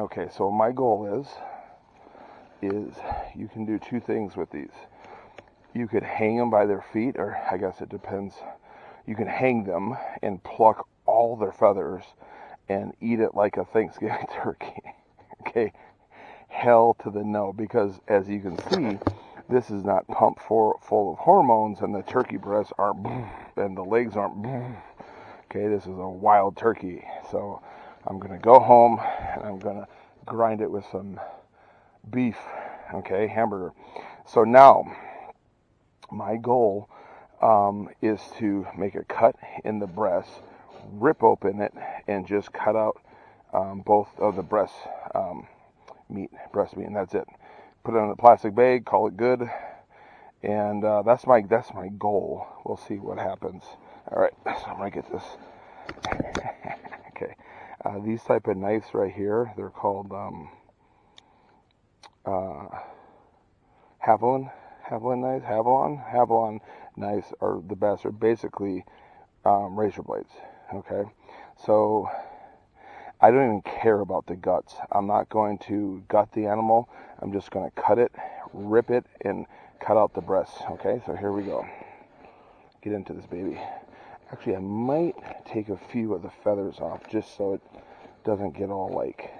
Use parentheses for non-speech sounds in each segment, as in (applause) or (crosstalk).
Okay, so my goal is is you can do two things with these. You could hang them by their feet, or I guess it depends. You can hang them and pluck all their feathers and eat it like a Thanksgiving (laughs) turkey. okay, hell to the no, because as you can see, this is not pumped for, full of hormones, and the turkey breasts aren't, (laughs) and the legs aren't. (laughs) Okay, this is a wild turkey. So I'm gonna go home and I'm gonna grind it with some beef. Okay, hamburger. So now my goal um, is to make a cut in the breast, rip open it, and just cut out um, both of the breast um, meat, breast meat, and that's it. Put it in a plastic bag, call it good, and uh, that's my that's my goal. We'll see what happens. All right, so I'm gonna get this. (laughs) uh, these type of knives right here, they're called um, uh, Havalon Havalon knives, Havalon, Havalon knives are the best. They're basically um, razor blades. Okay, so I don't even care about the guts. I'm not going to gut the animal. I'm just going to cut it, rip it, and cut out the breast. Okay, so here we go. Get into this baby. Actually, I might take a few of the feathers off just so it doesn't get all like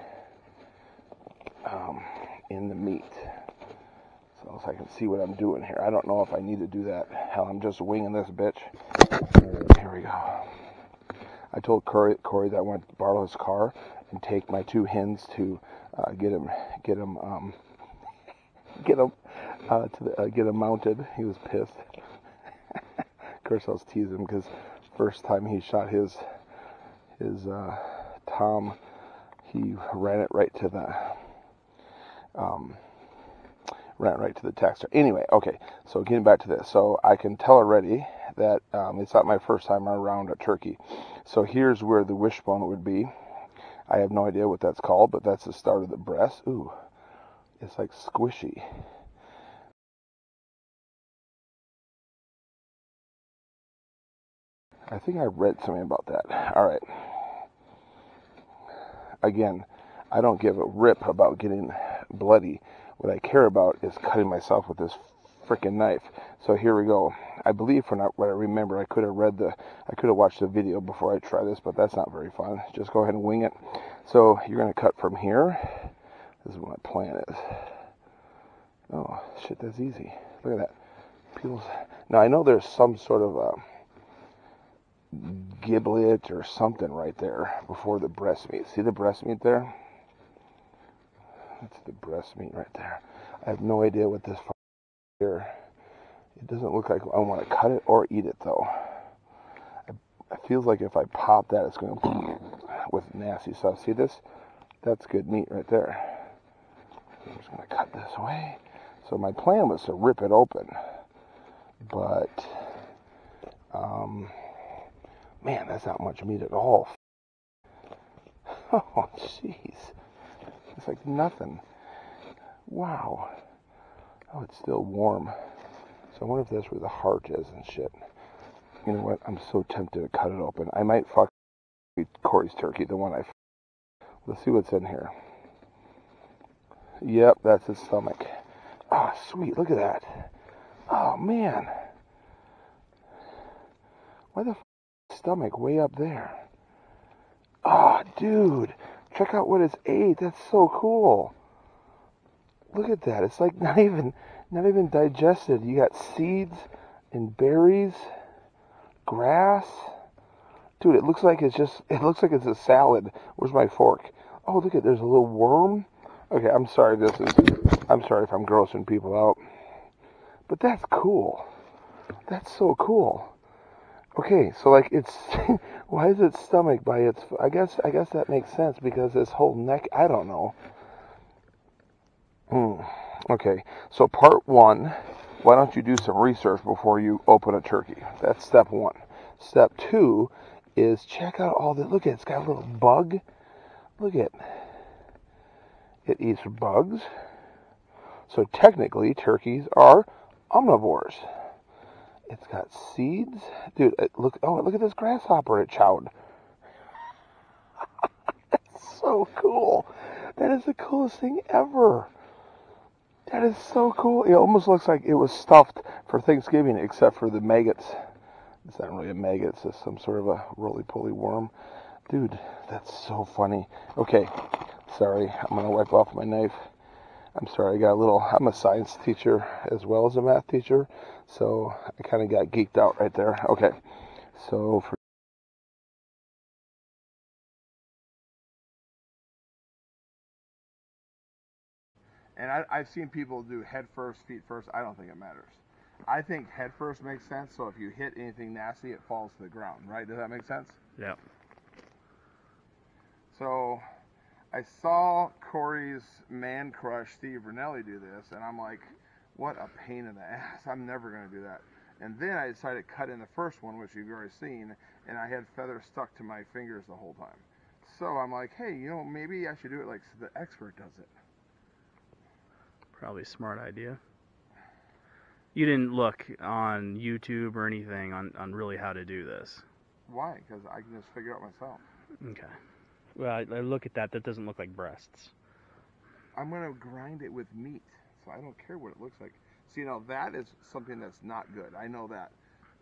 um, in the meat so I can see what I'm doing here. I don't know if I need to do that. Hell, I'm just winging this bitch. Here we go. I told Corey, Corey that I want to borrow his car and take my two hens to uh, get him, get him, um, (laughs) get him, uh, to the, uh, get him mounted. He was pissed. (laughs) of course, I was teasing him because first time he shot his, his uh, Tom, he ran it right to the, um, ran right to the texter. Anyway, okay, so getting back to this. So I can tell already that um, it's not my first time around a turkey. So here's where the wishbone would be. I have no idea what that's called, but that's the start of the breast. Ooh, it's like squishy. I think I read something about that. All right. Again, I don't give a rip about getting bloody. What I care about is cutting myself with this freaking knife. So here we go. I believe from what I remember, I could have read the, I could have watched the video before I try this, but that's not very fun. Just go ahead and wing it. So you're going to cut from here. This is what my plan is. Oh, shit, that's easy. Look at that. Peels. Now, I know there's some sort of a giblet or something right there before the breast meat. See the breast meat there? That's the breast meat right there. I have no idea what this here. It doesn't look like I want to cut it or eat it though. It feels like if I pop that, it's going to (clears throat) with nasty stuff. See this? That's good meat right there. I'm just going to cut this away. So my plan was to rip it open, but um, man, that's not much meat at all. (laughs) Oh, jeez. It's like nothing. Wow. Oh, it's still warm. So I wonder if that's where the heart is and shit. You know what? I'm so tempted to cut it open. I might fuck Corey's turkey, the one I. Let's see what's in here. Yep, that's his stomach. Ah, oh, sweet. Look at that. Oh man. Why the stomach way up there? Ah, oh, dude. Check out what it's ate. That's so cool. Look at that. It's like (laughs) not even not even digested. You got seeds and berries, grass. Dude, it looks like it's just it looks like it's a salad. Where's my fork? Oh, look at there's a little worm. Okay, I'm sorry this is I'm sorry if I'm grossing people out. But that's cool. That's so cool. Okay, so like it's (laughs) why is its stomach by its? I guess I guess that makes sense because this whole neck. I don't know. Hmm. Okay, so part one. Why don't you do some research before you open a turkey? That's step one. Step two is check out all the. Look at it, it's got a little bug. Look at. It eats bugs. So technically, turkeys are omnivores. It's got seeds. Dude, look, oh, look at this grasshopper it chowed. (laughs) That's so cool. That is the coolest thing ever. That is so cool. It almost looks like it was stuffed for Thanksgiving, except for the maggots. It's not really a maggot, it's just some sort of a roly-poly worm. Dude, that's so funny. Okay, sorry, I'm gonna wipe off my knife. I'm sorry, I got a little, I'm a science teacher as well as a math teacher, so I kind of got geeked out right there. Okay, so for And I, I've seen people do head first, feet first. I don't think it matters. I think head first makes sense. So if you hit anything nasty, it falls to the ground, right? Does that make sense? Yeah. So I saw Corey's man crush, Steve Rinella, do this, and I'm like, what a pain in the ass. I'm never going to do that. And then I decided to cut in the first one, which you've already seen, and I had feathers stuck to my fingers the whole time. So I'm like, hey, you know, maybe I should do it like the expert does it. Probably a smart idea. You didn't look on YouTube or anything on, on really how to do this. Why? Because I can just figure it out myself. Okay. Well, I, I look at that. That doesn't look like breasts. I'm going to grind it with meat, so I don't care what it looks like. See, now that is something that's not good. I know that.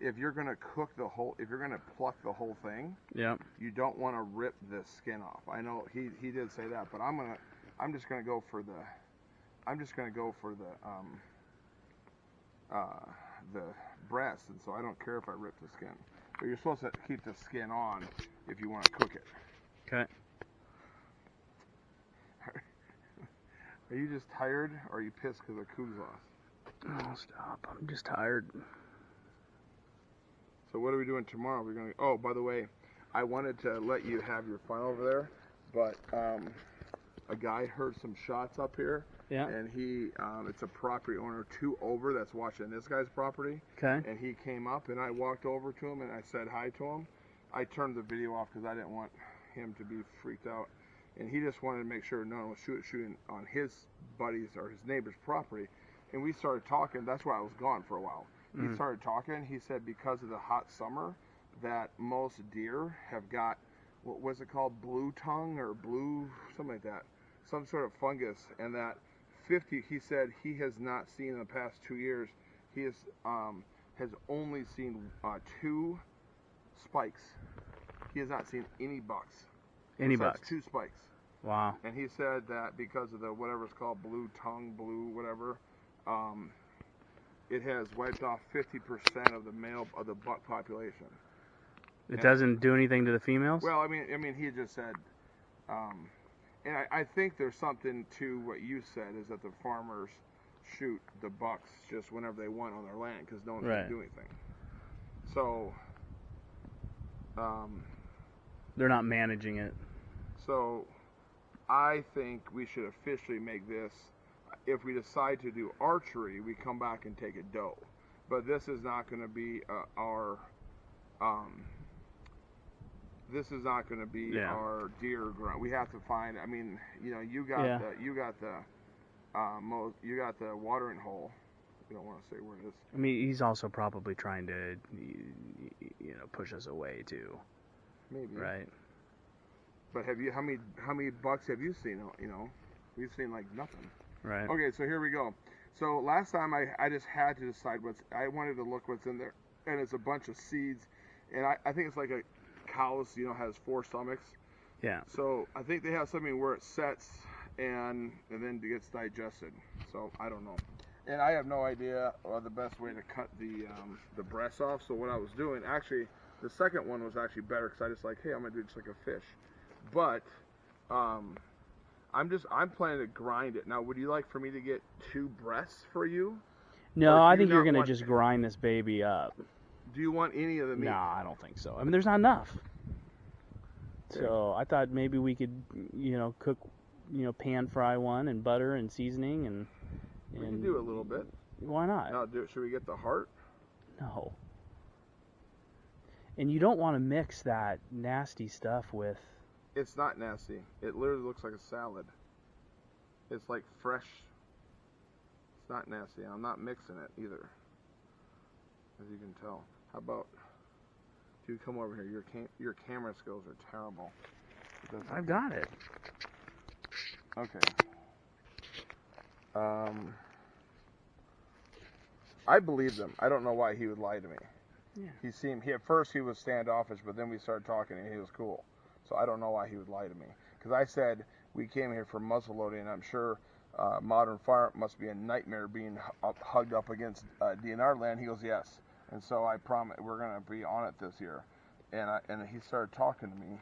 If you're going to cook the whole, if you're going to pluck the whole thing, Yeah. you don't want to rip the skin off. I know he he did say that, but I'm gonna, I'm just gonna go for the, I'm just gonna go for the um, uh, the breast, and so I don't care if I rip the skin. But you're supposed to keep the skin on if you want to cook it. Okay. Are you just tired, or are you pissed because the coos lost? Oh, stop. I'm just tired. So what are we doing tomorrow? We're gonna. Oh, by the way, I wanted to let you have your fun over there, but um, a guy heard some shots up here, Yeah. and he, um, it's a property owner two over that's watching this guy's property, Okay. and he came up, and I walked over to him and I said hi to him. I turned the video off because I didn't want him to be freaked out, and he just wanted to make sure no one was shoot, shooting on his buddies or his neighbor's property, and we started talking. That's why I was gone for a while. He Mhm. started talking. He said because of the hot summer, that most deer have got what was it called, blue tongue or blue something like that, some sort of fungus, and that 50. He said he has not seen in the past two years. He has um, has only seen uh, two spikes. He has not seen any bucks. Any besides bucks? Two spikes. Wow. And he said that because of the whatever it's called, blue tongue, blue whatever, um, it has wiped off 50% of the male of the buck population. It Yeah. doesn't do anything to the females? Well, I mean, I mean, he just said, um, and I, I think there's something to what you said is that the farmers shoot the bucks just whenever they want on their land because no one's Right. gonna do anything. So, um, They're not managing it. So, I think we should officially make this. If we decide to do archery, we come back and take a doe. But this is not going to be uh, our. Um, this is not going to be Yeah. our deer grunt. We have to find. I mean, you know, you got Yeah. the you got the uh, mo- you got the watering hole. You don't want to say where it is. I mean, he's also probably trying to, you know, push us away too, Maybe. right? But have you how many how many bucks have you seen? You know, we've seen like nothing. Right. Okay, so here we go. So last time I, I just had to decide what's I wanted to look what's in there, and it's a bunch of seeds, and I, I think it's like a cow's you know has four stomachs. Yeah. So I think they have something where it sets and and then gets digested. So I don't know, and I have no idea uh, the best way to cut the um, the breast off. So what I was doing actually, the second one was actually better because I just like hey I'm gonna do just like a fish, but um, I'm just I'm planning to grind it. Now, would you like for me to get two breasts for you? No, I you think you're gonna just grind this baby up. Do you want any of the meat? Nah, I don't think so. I mean, there's not enough. So I thought maybe we could, you know, cook, you know, pan fry one and butter and seasoning and. We and can do a little bit. Why not? Now, do, should we get the heart? No. And you don't want to mix that nasty stuff with. It's not nasty. It literally looks like a salad. It's like fresh. It's not nasty. I'm not mixing it either. As you can tell. How about? you come over here. Your cam- your camera skills are terrible. I've got it. Okay. Um, I believe him. I don't know why he would lie to me. Yeah. He seemed he at first he was standoffish, but then we started talking and he was cool. So I don't know why he would lie to me. Because I said we came here for muzzle loading. I'm sure uh, modern fire must be a nightmare being up, hugged up against uh, DNR land. He goes yes, and so I promise we're gonna be on it this year. And I, and he started talking to me.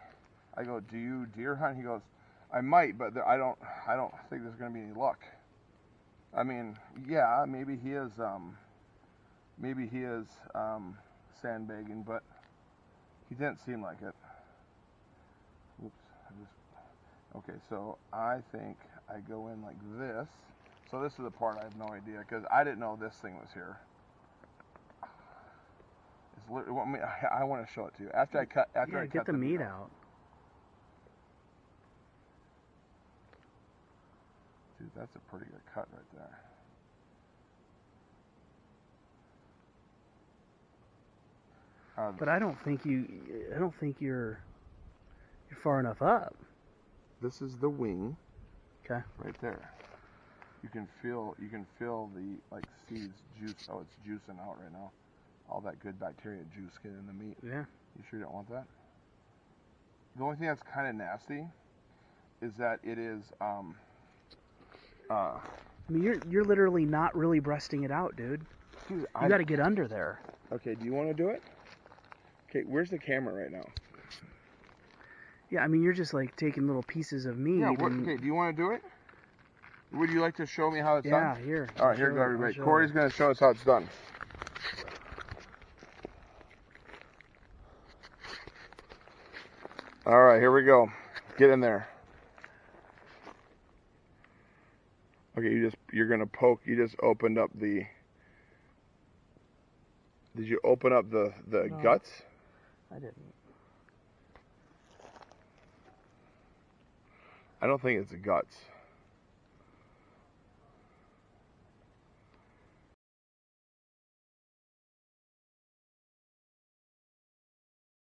I go, do you deer hunt? He goes, I might, but I don't I don't think there's gonna be any luck. I mean, yeah, maybe he is um, maybe he is um, sandbagging, but he didn't seem like it. Oops. I just, okay, so I think I go in like this. So this is the part I have no idea because I didn't know this thing was here. It's lit- want me, I, I want to show it to you after I cut. After yeah, I get cut the meat out. Dude, that's a pretty good cut right there. Um, But I don't think you. I don't think you're. You're far enough up. This is the wing. Okay. Right there. You can feel you can feel the like seeds juice. Oh, it's juicing out right now. All that good bacteria juice getting in the meat. Yeah. You sure you don't want that? The only thing that's kind of nasty is that it is um uh I mean, you're you're literally not really breasting it out, dude. dude, You got to get under there. okay, do you want to do it? Okay, where's the camera right now? Yeah, I mean, you're just like taking little pieces of meat. Yeah, what, and, okay, do you want to do it? Would you like to show me how it's yeah, done? here. All I'll here go everybody. Corey's going to show us how it's done. All right, here we go. Get in there. Okay, you just you're going to poke. You just opened up the Did you open up the the No. guts? I didn't. I don't think it's guts.